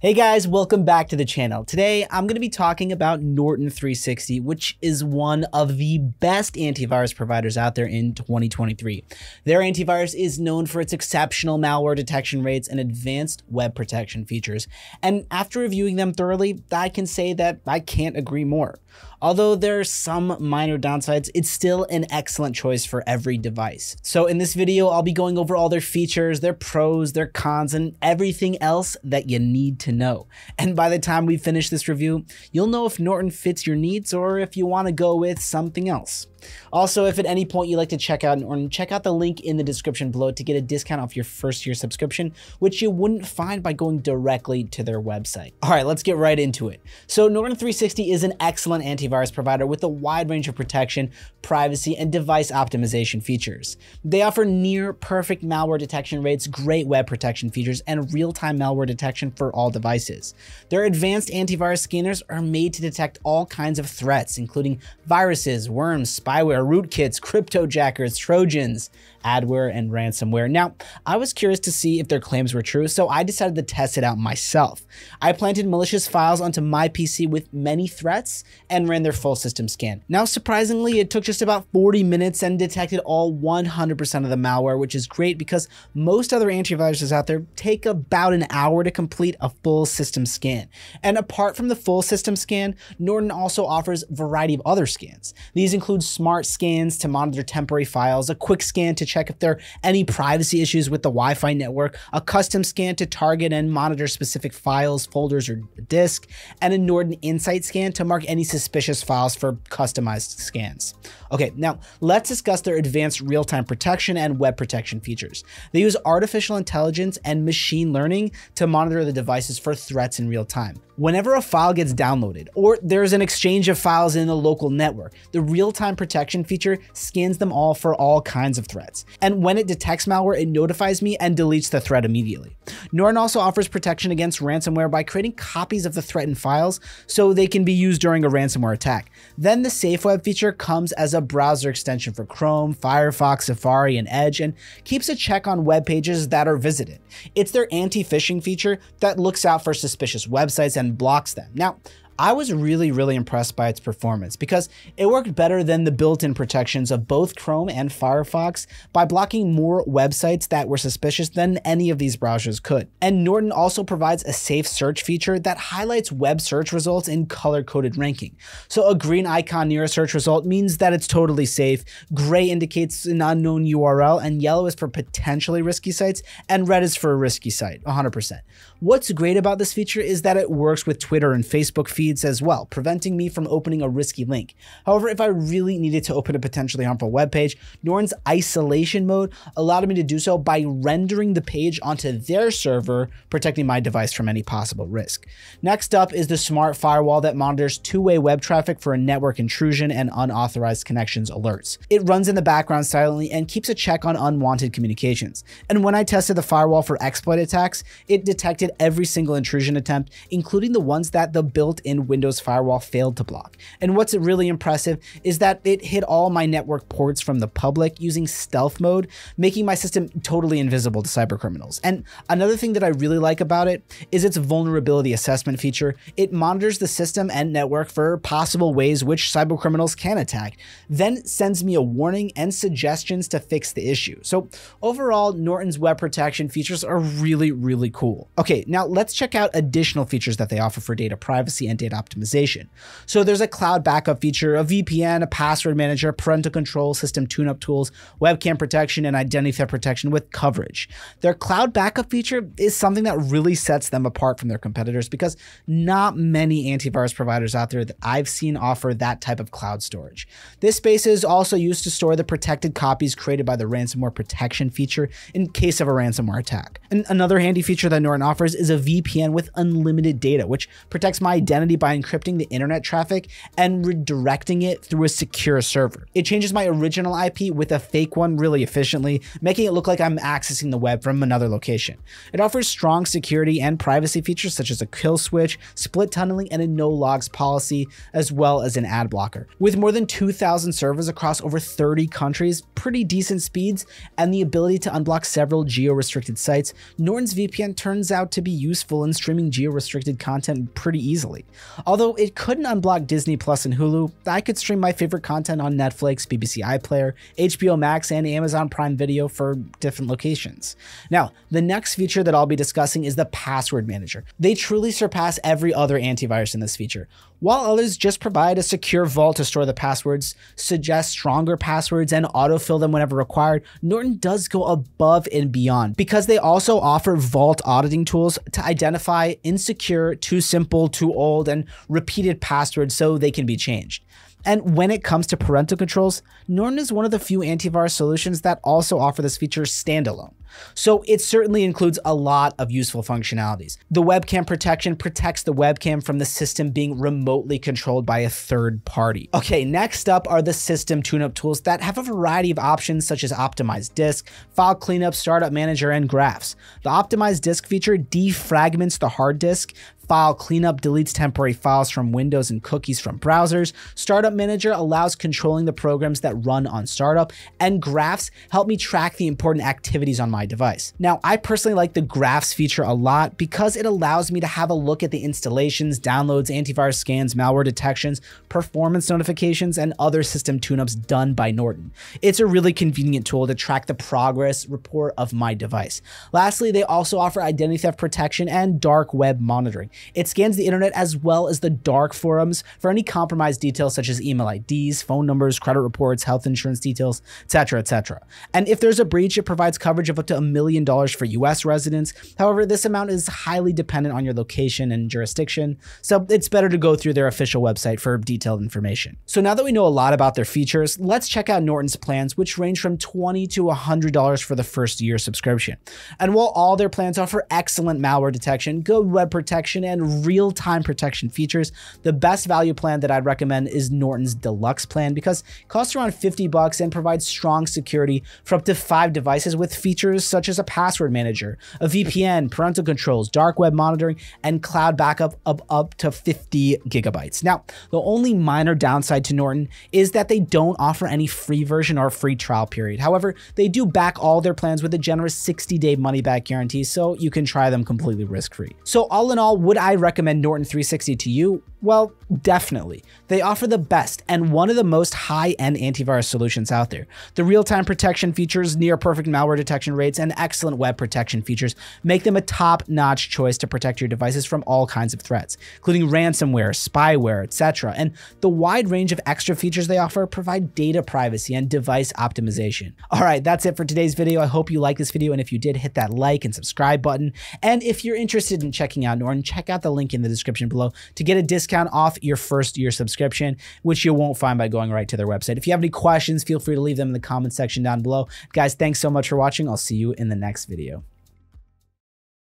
Hey guys, welcome back to the channel. Today, I'm going to be talking about Norton 360, which is one of the best antivirus providers out there in 2023. Their antivirus is known for its exceptional malware detection rates and advanced web protection features. And after reviewing them thoroughly, I can say that I can't agree more. Although there are some minor downsides, it's still an excellent choice for every device. So in this video, I'll be going over all their features, their pros, their cons, and everything else that you need to know. And by the time we finish this review, you'll know if Norton fits your needs or if you want to go with something else. Also, if at any point you'd like to check out Norton, check out the link in the description below to get a discount off your first year subscription, which you wouldn't find by going directly to their website. All right, let's get right into it. So Norton 360 is an excellent antivirus provider with a wide range of protection, privacy, and device optimization features. They offer near perfect malware detection rates, great web protection features, and real-time malware detection for all devices. Their advanced antivirus scanners are made to detect all kinds of threats, including viruses, worms, spyware, rootkits, cryptojackers, trojans, adware, and ransomware. Now, I was curious to see if their claims were true, so I decided to test it out myself. I planted malicious files onto my PC with many threats and ran their full system scan. Now, surprisingly, it took just about 40 minutes and detected all 100% of the malware, which is great because most other antiviruses out there take about an hour to complete a full system scan. And apart from the full system scan, Norton also offers a variety of other scans. These include smart scans to monitor temporary files, a quick scan to check if there are any privacy issues with the Wi-Fi network, a custom scan to target and monitor specific files, folders, or disk, and a Norton Insight scan to mark any suspicious files for customized scans. Okay, now let's discuss their advanced real-time protection and web protection features. They use artificial intelligence and machine learning to monitor the devices for threats in real time. Whenever a file gets downloaded or there's an exchange of files in a local network, the real-time protection feature scans them all for all kinds of threats. And when it detects malware, it notifies me and deletes the threat immediately. Norton also offers protection against ransomware by creating copies of the threatened files so they can be used during a ransomware attack. Then the SafeWeb feature comes as a browser extension for Chrome, Firefox, Safari, and Edge and keeps a check on web pages that are visited. It's their anti-phishing feature that looks out for suspicious websites and blocks them. Now, I was really, really impressed by its performance because it worked better than the built-in protections of both Chrome and Firefox by blocking more websites that were suspicious than any of these browsers could. And Norton also provides a safe search feature that highlights web search results in color-coded ranking. So a green icon near a search result means that it's totally safe, gray indicates an unknown URL, and yellow is for potentially risky sites, and red is for a risky site, 100%. What's great about this feature is that it works with Twitter and Facebook feeds feeds as well, preventing me from opening a risky link. However, if I really needed to open a potentially harmful web page, Norton's isolation mode allowed me to do so by rendering the page onto their server, protecting my device from any possible risk. Next up is the smart firewall that monitors two-way web traffic for a network intrusion and unauthorized connections alerts. It runs in the background silently and keeps a check on unwanted communications. And when I tested the firewall for exploit attacks, it detected every single intrusion attempt, including the ones that the built-in Windows Firewall failed to block. And what's really impressive is that it hit all my network ports from the public using stealth mode, making my system totally invisible to cybercriminals. And another thing that I really like about it is its vulnerability assessment feature. It monitors the system and network for possible ways which cybercriminals can attack, then sends me a warning and suggestions to fix the issue. So overall, Norton's web protection features are really, really cool. Okay, now let's check out additional features that they offer for data privacy and data data optimization. So there's a cloud backup feature, a VPN, a password manager, parental control, system tune-up tools, webcam protection, and identity theft protection with coverage. Their cloud backup feature is something that really sets them apart from their competitors because not many antivirus providers out there that I've seen offer that type of cloud storage. This space is also used to store the protected copies created by the ransomware protection feature in case of a ransomware attack. And another handy feature that Norton offers is a VPN with unlimited data, which protects my identity by encrypting the internet traffic and redirecting it through a secure server. It changes my original IP with a fake one really efficiently, making it look like I'm accessing the web from another location. It offers strong security and privacy features such as a kill switch, split tunneling, and a no logs policy, as well as an ad blocker. With more than 2,000 servers across over 30 countries, pretty decent speeds, and the ability to unblock several geo-restricted sites, Norton's VPN turns out to be useful in streaming geo-restricted content pretty easily. Although it couldn't unblock Disney Plus and Hulu, I could stream my favorite content on Netflix, BBC iPlayer, HBO Max, and Amazon Prime Video for different locations. Now, the next feature that I'll be discussing is the Password Manager. They truly surpass every other antivirus in this feature. While others just provide a secure vault to store the passwords, suggest stronger passwords, and autofill them whenever required, Norton does go above and beyond because they also offer vault auditing tools to identify insecure, too simple, too old, and repeated passwords so they can be changed. And when it comes to parental controls, Norton is one of the few antivirus solutions that also offer this feature standalone. So it certainly includes a lot of useful functionalities. The webcam protection protects the webcam from the system being remotely controlled by a third party. Okay, next up are the system tune-up tools that have a variety of options such as optimized disk, file cleanup, startup manager, and graphs. The optimized disk feature defragments the hard disk, File Cleanup deletes temporary files from Windows and cookies from browsers. Startup Manager allows controlling the programs that run on startup. And Graphs help me track the important activities on my device. Now, I personally like the Graphs feature a lot because it allows me to have a look at the installations, downloads, antivirus scans, malware detections, performance notifications, and other system tune-ups done by Norton. It's a really convenient tool to track the progress report of my device. Lastly, they also offer identity theft protection and dark web monitoring. It scans the internet as well as the dark forums for any compromised details such as email IDs, phone numbers, credit reports, health insurance details, etc., etc. And if there's a breach, it provides coverage of up to a million dollars for US residents. However, this amount is highly dependent on your location and jurisdiction, so it's better to go through their official website for detailed information. So now that we know a lot about their features, let's check out Norton's plans, which range from 20 to $100 for the first year subscription. And while all their plans offer excellent malware detection, good web protection, and real-time protection features, the best value plan that I'd recommend is Norton's Deluxe plan because it costs around 50 bucks and provides strong security for up to five devices with features such as a password manager, a VPN, parental controls, dark web monitoring, and cloud backup of up to 50 gigabytes. Now, the only minor downside to Norton is that they don't offer any free version or free trial period. However, they do back all their plans with a generous 60-day money-back guarantee, so you can try them completely risk-free. So all in all, would I recommend Norton 360 to you? Well, definitely. They offer the best and one of the most high-end antivirus solutions out there. The real-time protection features, near-perfect malware detection rates, and excellent web protection features make them a top-notch choice to protect your devices from all kinds of threats, including ransomware, spyware, etc. And the wide range of extra features they offer provide data privacy and device optimization. All right, that's it for today's video. I hope you like this video, and if you did, hit that like and subscribe button. And if you're interested in checking out Norton, check out the link in the description below to get a discount off your first year subscription, which you won't find by going right to their website. If you have any questions, feel free to leave them in the comment section down below. Guys, thanks so much for watching. I'll see you in the next video.